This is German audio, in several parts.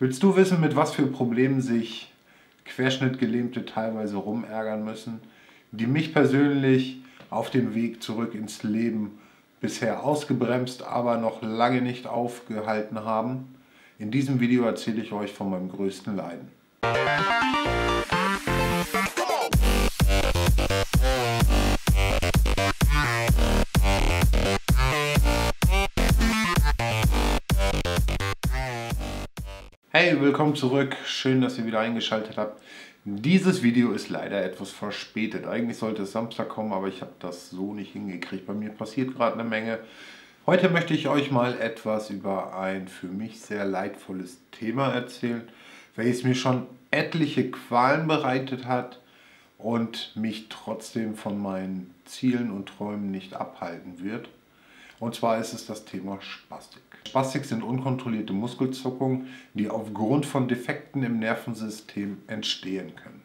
Willst du wissen, mit was für Problemen sich Querschnittgelähmte teilweise rumärgern müssen, die mich persönlich auf dem Weg zurück ins Leben bisher ausgebremst, aber noch lange nicht aufgehalten haben? In diesem Video erzähle ich euch von meinem größten Leiden. Hey, willkommen zurück. Schön, dass ihr wieder eingeschaltet habt. Dieses Video ist leider etwas verspätet. Eigentlich sollte es Samstag kommen, aber ich habe das so nicht hingekriegt. Bei mir passiert gerade eine Menge. Heute möchte ich euch mal etwas über ein für mich sehr leidvolles Thema erzählen, welches mir schon etliche Qualen bereitet hat und mich trotzdem von meinen Zielen und Träumen nicht abhalten wird. Und zwar ist es das Thema Spastik. Spastik sind unkontrollierte Muskelzuckungen, die aufgrund von Defekten im Nervensystem entstehen können.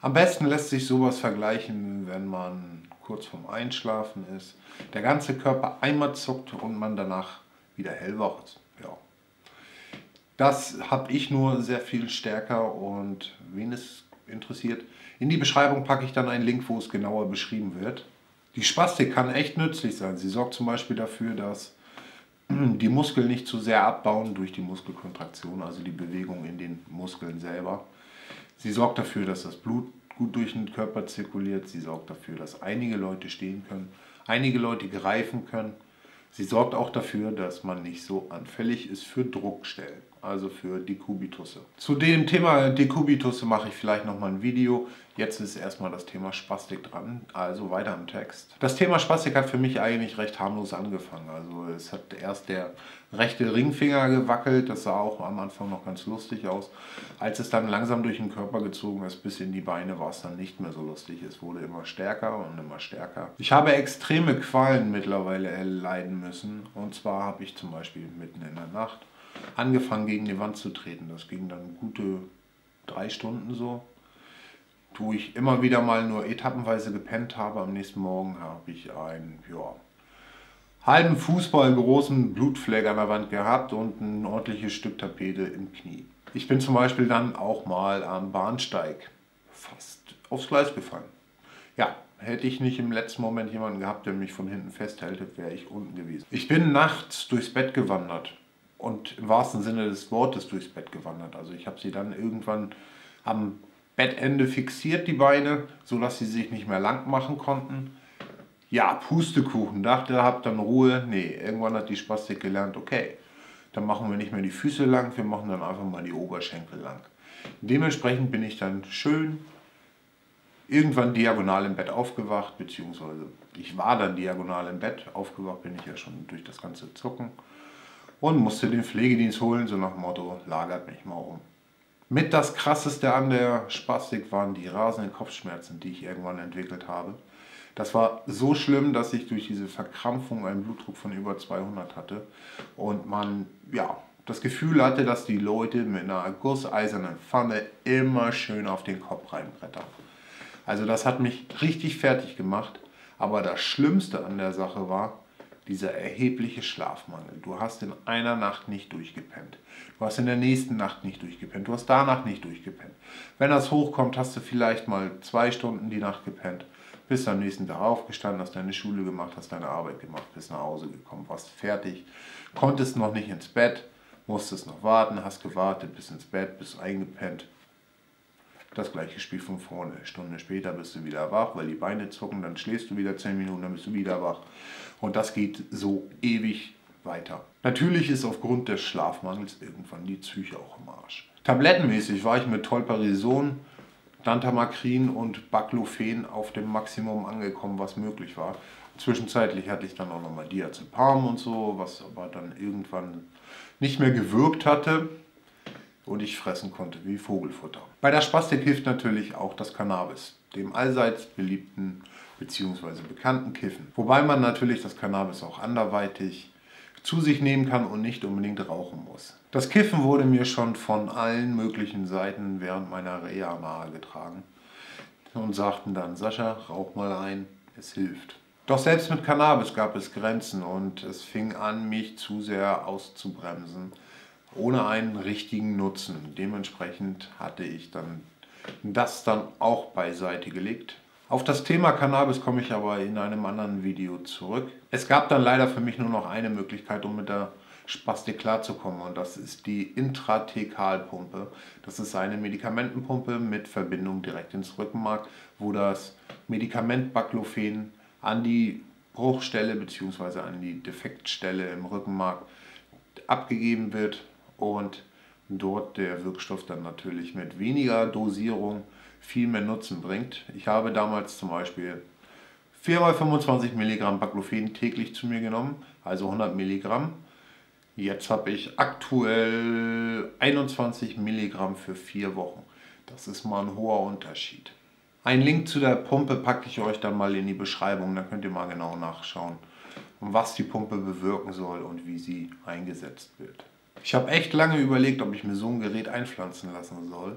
Am besten lässt sich sowas vergleichen, wenn man kurz vorm Einschlafen ist, der ganze Körper einmal zuckt und man danach wieder hellwach ist. Ja. Das habe ich nur sehr viel stärker und wen es interessiert, in die Beschreibung packe ich dann einen Link, wo es genauer beschrieben wird. Die Spastik kann echt nützlich sein. Sie sorgt zum Beispiel dafür, dass die Muskeln nicht zu sehr abbauen durch die Muskelkontraktion, also die Bewegung in den Muskeln selber. Sie sorgt dafür, dass das Blut gut durch den Körper zirkuliert. Sie sorgt dafür, dass einige Leute stehen können, einige Leute greifen können. Sie sorgt auch dafür, dass man nicht so anfällig ist für Druckstellen also für Dekubitusse. Zu dem Thema Dekubitusse mache ich vielleicht nochmal ein Video. Jetzt ist erstmal das Thema Spastik dran, also weiter im Text. Das Thema Spastik hat für mich eigentlich recht harmlos angefangen. Also es hat erst der rechte Ringfinger gewackelt, das sah auch am Anfang noch ganz lustig aus. Als es dann langsam durch den Körper gezogen ist, bis in die Beine, war es dann nicht mehr so lustig. Es wurde immer stärker und immer stärker. Ich habe extreme Qualen mittlerweile erleiden müssen. Und zwar habe ich zum Beispiel mitten in der Nacht angefangen gegen die Wand zu treten. Das ging dann gute drei Stunden so. Wo ich immer wieder mal nur etappenweise gepennt habe. Am nächsten Morgen habe ich einen ja, halben Fußball großen Blutfleck an der Wand gehabt und ein ordentliches Stück Tapete im Knie. Ich bin zum Beispiel dann auch mal am Bahnsteig fast aufs Gleis gefallen. Ja, hätte ich nicht im letzten Moment jemanden gehabt, der mich von hinten festhält, wäre ich unten gewesen. Ich bin nachts durchs Bett gewandert und im wahrsten Sinne des Wortes durchs Bett gewandert. Also ich habe sie dann irgendwann am Bettende fixiert, die Beine, sodass sie sich nicht mehr lang machen konnten. Ja, Pustekuchen, dachte, habt dann Ruhe. Nee, irgendwann hat die Spastik gelernt, okay, dann machen wir nicht mehr die Füße lang, wir machen dann einfach mal die Oberschenkel lang. Dementsprechend bin ich dann schön irgendwann diagonal im Bett aufgewacht, beziehungsweise ich war dann diagonal im Bett, aufgewacht bin ich ja schon durch das ganze Zucken und musste den Pflegedienst holen, so nach dem Motto, lagert mich mal um. Mit das krasseste an der Spastik waren die rasenden Kopfschmerzen, die ich irgendwann entwickelt habe. Das war so schlimm, dass ich durch diese Verkrampfung einen Blutdruck von über 200 hatte und man ja, das Gefühl hatte, dass die Leute mit einer gusseisernen Pfanne immer schön auf den Kopf reinbrettern. Also das hat mich richtig fertig gemacht, aber das Schlimmste an der Sache war, dieser erhebliche Schlafmangel. Du hast in einer Nacht nicht durchgepennt. Du hast in der nächsten Nacht nicht durchgepennt. Du hast danach nicht durchgepennt. Wenn das hochkommt, hast du vielleicht mal zwei Stunden die Nacht gepennt. Bist am nächsten Tag aufgestanden, hast deine Schule gemacht, hast deine Arbeit gemacht, bist nach Hause gekommen, warst fertig, konntest noch nicht ins Bett, musstest noch warten, hast gewartet, bist ins Bett, bist eingepennt, das gleiche Spiel von vorne. Stunde später bist du wieder wach, weil die Beine zucken, dann schläfst du wieder 10 Minuten, dann bist du wieder wach. Und das geht so ewig weiter. Natürlich ist aufgrund des Schlafmangels irgendwann die Psyche auch im Arsch. Tablettenmäßig war ich mit Tolparison, Dantamakrin und Baclofen auf dem Maximum angekommen, was möglich war. Zwischenzeitlich hatte ich dann auch nochmal Diazepam und so, was aber dann irgendwann nicht mehr gewirkt hatte und ich fressen konnte wie Vogelfutter. Bei der Spastik hilft natürlich auch das Cannabis, dem allseits beliebten bzw. bekannten Kiffen. Wobei man natürlich das Cannabis auch anderweitig zu sich nehmen kann und nicht unbedingt rauchen muss. Das Kiffen wurde mir schon von allen möglichen Seiten während meiner Reha nahegetragen und sagten dann, Sascha, rauch mal ein, es hilft. Doch selbst mit Cannabis gab es Grenzen und es fing an, mich zu sehr auszubremsen ohne einen richtigen Nutzen. Dementsprechend hatte ich dann das dann auch beiseite gelegt. Auf das Thema Cannabis komme ich aber in einem anderen Video zurück. Es gab dann leider für mich nur noch eine Möglichkeit, um mit der Spastik klarzukommen und das ist die Intrathekalpumpe. Das ist eine Medikamentenpumpe mit Verbindung direkt ins Rückenmark, wo das Medikament Baclofen an die Bruchstelle bzw. an die Defektstelle im Rückenmark abgegeben wird und dort der Wirkstoff dann natürlich mit weniger Dosierung viel mehr Nutzen bringt. Ich habe damals zum Beispiel 4 x 25 Milligramm Baclofen täglich zu mir genommen, also 100 Milligramm. Jetzt habe ich aktuell 21 Milligramm für vier Wochen. Das ist mal ein hoher Unterschied. Einen Link zu der Pumpe packe ich euch dann mal in die Beschreibung, da könnt ihr mal genau nachschauen, was die Pumpe bewirken soll und wie sie eingesetzt wird. Ich habe echt lange überlegt, ob ich mir so ein Gerät einpflanzen lassen soll.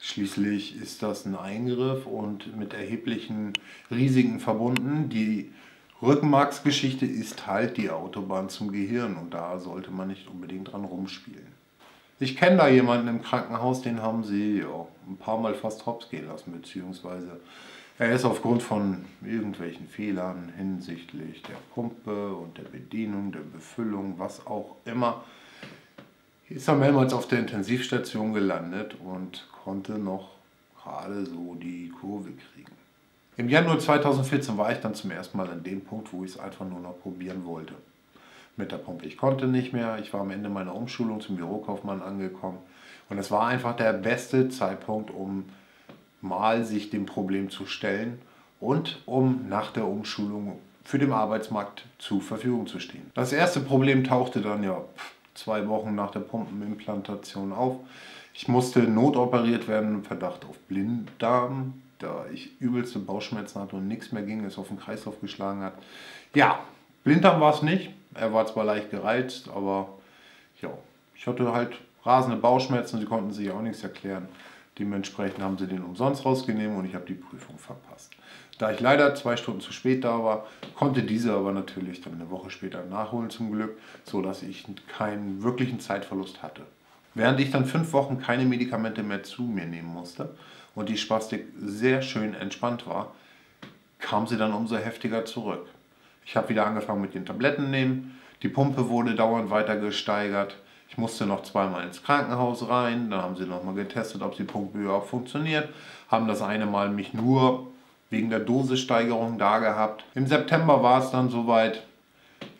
Schließlich ist das ein Eingriff und mit erheblichen Risiken verbunden. Die Rückenmarksgeschichte ist halt die Autobahn zum Gehirn und da sollte man nicht unbedingt dran rumspielen. Ich kenne da jemanden im Krankenhaus, den haben sie ja, ein paar Mal fast hops gehen lassen, beziehungsweise er ist aufgrund von irgendwelchen Fehlern hinsichtlich der Pumpe und der Bedienung, der Befüllung, was auch immer, ist er mehrmals auf der Intensivstation gelandet und konnte noch gerade so die Kurve kriegen. Im Januar 2014 war ich dann zum ersten Mal an dem Punkt, wo ich es einfach nur noch probieren wollte. Mit der Pumpe. Ich konnte nicht mehr. Ich war am Ende meiner Umschulung zum Bürokaufmann angekommen. Und es war einfach der beste Zeitpunkt, um mal sich dem Problem zu stellen und um nach der Umschulung für den Arbeitsmarkt zur Verfügung zu stehen. Das erste Problem tauchte dann ja zwei Wochen nach der Pumpenimplantation auf. Ich musste notoperiert werden, Verdacht auf Blinddarm, da ich übelste Bauchschmerzen hatte und nichts mehr ging, es auf den Kreislauf geschlagen hat. Ja, Blinddarm war es nicht. Er war zwar leicht gereizt, aber ja, ich hatte halt rasende Bauchschmerzen, sie konnten sich auch nichts erklären. Dementsprechend haben sie den umsonst rausgenommen und ich habe die Prüfung verpasst. Da ich leider zwei Stunden zu spät da war, konnte diese aber natürlich dann eine Woche später nachholen zum Glück, so dass ich keinen wirklichen Zeitverlust hatte. Während ich dann fünf Wochen keine Medikamente mehr zu mir nehmen musste und die Spastik sehr schön entspannt war, kam sie dann umso heftiger zurück. Ich habe wieder angefangen mit den Tabletten nehmen, die Pumpe wurde dauernd weiter gesteigert, ich musste noch zweimal ins Krankenhaus rein, dann haben sie nochmal getestet, ob die Pumpe überhaupt funktioniert, haben das eine Mal mich nur wegen der Dosissteigerung da gehabt. Im September war es dann soweit,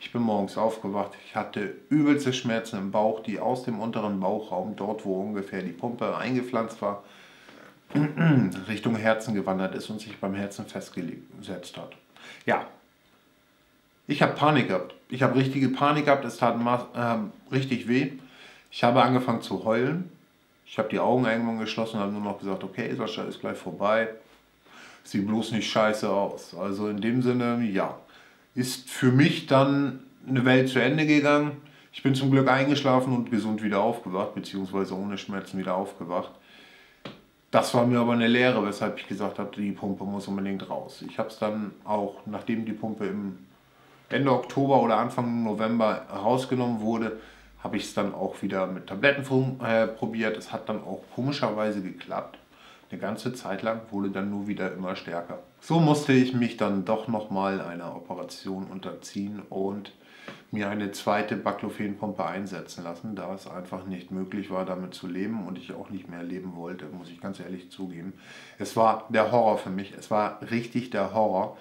ich bin morgens aufgewacht. Ich hatte übelste Schmerzen im Bauch, die aus dem unteren Bauchraum, dort wo ungefähr die Pumpe eingepflanzt war, Richtung Herzen gewandert ist und sich beim Herzen festgesetzt hat. Ja, ich habe Panik gehabt. Ich habe richtige Panik gehabt. Es tat äh, richtig weh. Ich habe angefangen zu heulen. Ich habe die Augen irgendwann geschlossen und habe nur noch gesagt, okay, Sascha ist gleich vorbei. Sieht bloß nicht scheiße aus. Also in dem Sinne, ja ist für mich dann eine Welt zu Ende gegangen. Ich bin zum Glück eingeschlafen und gesund wieder aufgewacht, beziehungsweise ohne Schmerzen wieder aufgewacht. Das war mir aber eine Lehre, weshalb ich gesagt habe, die Pumpe muss unbedingt raus. Ich habe es dann auch, nachdem die Pumpe im Ende Oktober oder Anfang November rausgenommen wurde, habe ich es dann auch wieder mit Tabletten äh, probiert. Es hat dann auch komischerweise geklappt eine ganze Zeit lang wurde dann nur wieder immer stärker. So musste ich mich dann doch nochmal einer Operation unterziehen und mir eine zweite Baclofenpumpe einsetzen lassen, da es einfach nicht möglich war, damit zu leben und ich auch nicht mehr leben wollte, muss ich ganz ehrlich zugeben. Es war der Horror für mich, es war richtig der Horror.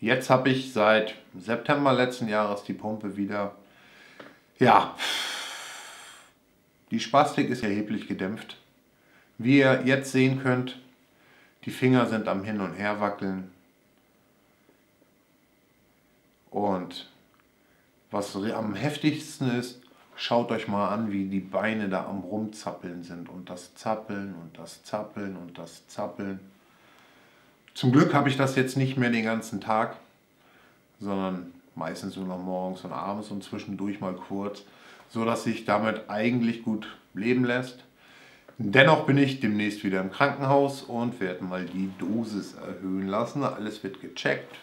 Jetzt habe ich seit September letzten Jahres die Pumpe wieder. Ja, die Spastik ist erheblich gedämpft. Wie ihr jetzt sehen könnt, die Finger sind am Hin und Her wackeln. Und was am heftigsten ist, schaut euch mal an, wie die Beine da am Rumzappeln sind. Und das Zappeln und das Zappeln und das Zappeln. Zum Glück habe ich das jetzt nicht mehr den ganzen Tag, sondern meistens nur noch morgens und abends und zwischendurch mal kurz, so dass sich damit eigentlich gut leben lässt. Dennoch bin ich demnächst wieder im Krankenhaus und werde mal die Dosis erhöhen lassen. Alles wird gecheckt.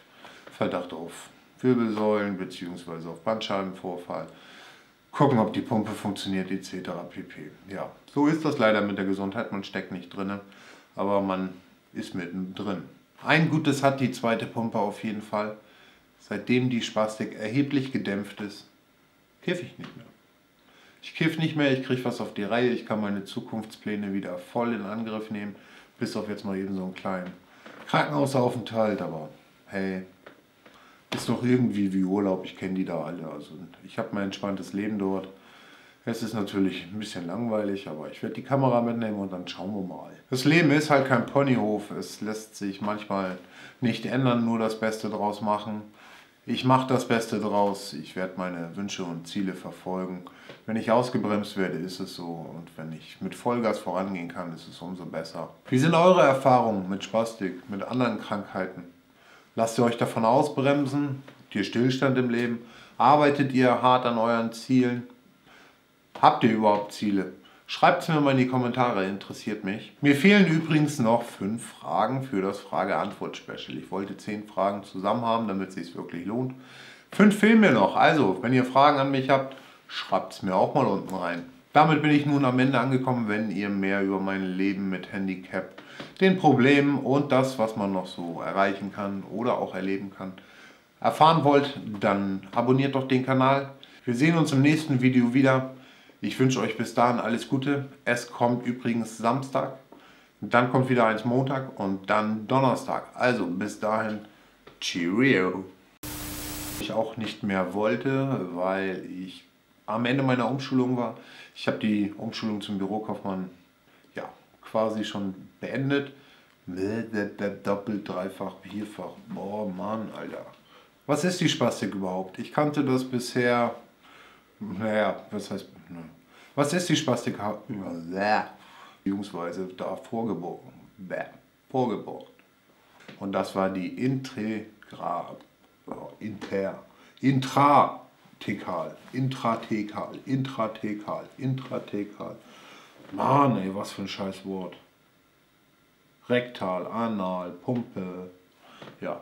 Verdacht auf Wirbelsäulen bzw. auf Bandscheibenvorfall. gucken, ob die Pumpe funktioniert etc. pp. Ja, so ist das leider mit der Gesundheit. Man steckt nicht drin, aber man ist mittendrin. Ein Gutes hat die zweite Pumpe auf jeden Fall. Seitdem die Spastik erheblich gedämpft ist, kiffe ich nicht mehr. Ich kiff nicht mehr, ich kriege was auf die Reihe, ich kann meine Zukunftspläne wieder voll in Angriff nehmen, bis auf jetzt mal eben so einen kleinen Krankenhausaufenthalt, aber hey, ist doch irgendwie wie Urlaub, ich kenne die da alle. Also ich habe mein entspanntes Leben dort. Es ist natürlich ein bisschen langweilig, aber ich werde die Kamera mitnehmen und dann schauen wir mal. Das Leben ist halt kein Ponyhof. Es lässt sich manchmal nicht ändern, nur das Beste draus machen. Ich mache das Beste draus. Ich werde meine Wünsche und Ziele verfolgen. Wenn ich ausgebremst werde, ist es so. Und wenn ich mit Vollgas vorangehen kann, ist es umso besser. Wie sind eure Erfahrungen mit Spastik, mit anderen Krankheiten? Lasst ihr euch davon ausbremsen? Habt ihr Stillstand im Leben? Arbeitet ihr hart an euren Zielen? Habt ihr überhaupt Ziele? Schreibt es mir mal in die Kommentare, interessiert mich. Mir fehlen übrigens noch fünf Fragen für das Frage-Antwort-Special. Ich wollte zehn Fragen zusammen haben, damit es sich wirklich lohnt. Fünf fehlen mir noch. Also, wenn ihr Fragen an mich habt, schreibt es mir auch mal unten rein. Damit bin ich nun am Ende angekommen, wenn ihr mehr über mein Leben mit Handicap, den Problemen und das, was man noch so erreichen kann oder auch erleben kann, erfahren wollt, dann abonniert doch den Kanal. Wir sehen uns im nächsten Video wieder. Ich wünsche euch bis dahin alles Gute. Es kommt übrigens Samstag, dann kommt wieder eins Montag und dann Donnerstag. Also bis dahin, Cheerio. Ich auch nicht mehr wollte, weil ich am Ende meiner Umschulung war. Ich habe die Umschulung zum Bürokaufmann ja, quasi schon beendet. Doppelt, dreifach, vierfach. Boah, Mann, Alter. Was ist die Spastik überhaupt? Ich kannte das bisher naja, was heißt. Ne. Was ist die Spastik? Beziehungsweise da vorgebogen. Vorgebogen. Und das war die Integra. Inter. Intratekal. Intratekal. Intratekal. Intratekal. Mann, ey, was für ein scheiß Wort. Rektal, Anal, Pumpe. Ja,